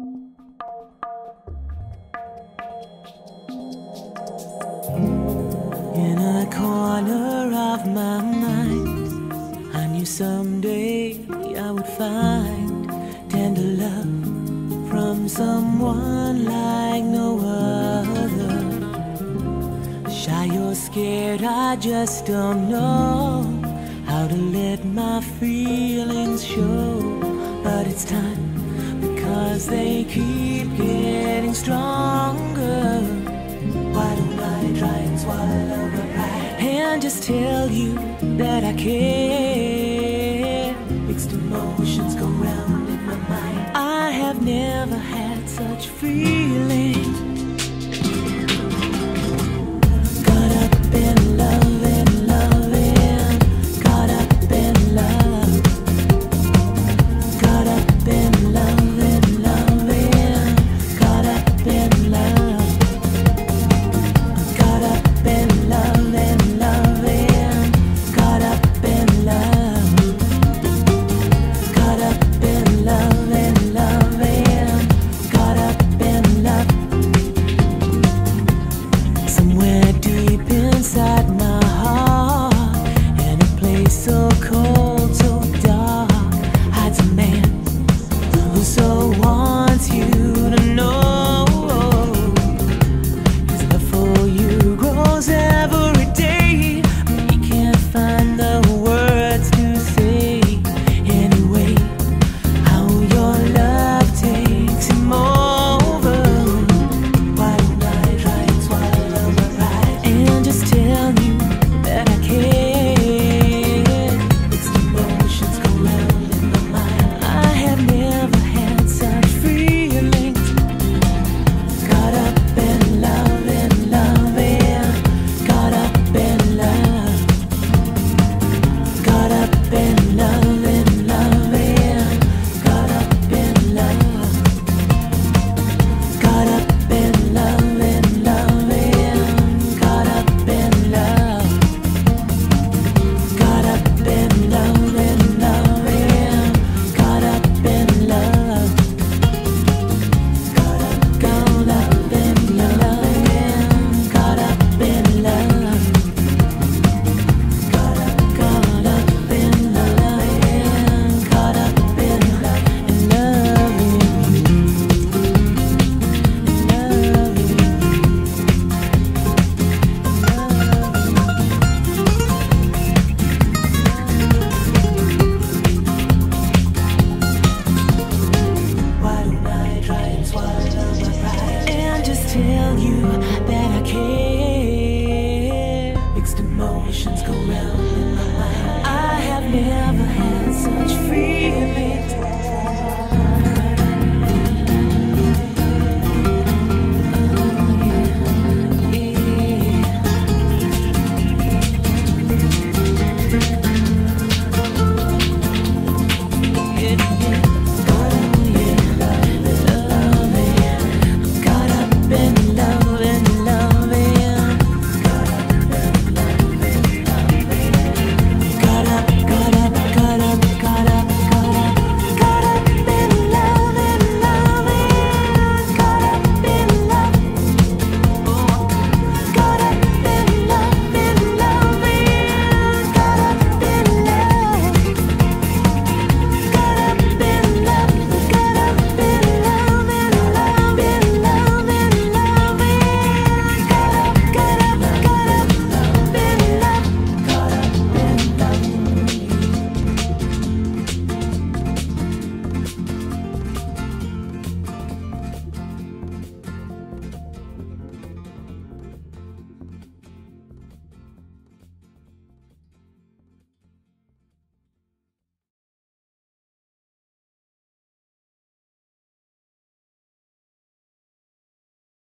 In a corner of my mind, I knew someday I would find tender love from someone like no other. Shy or scared, I just don't know how to let my feelings show. But it's time because they keep getting stronger. Why don't I try and swallow the pride and just tell you that I care? Mixed emotions go round in my mind. I have never had such feelings. Mixed emotions go round in my mind. I have never had.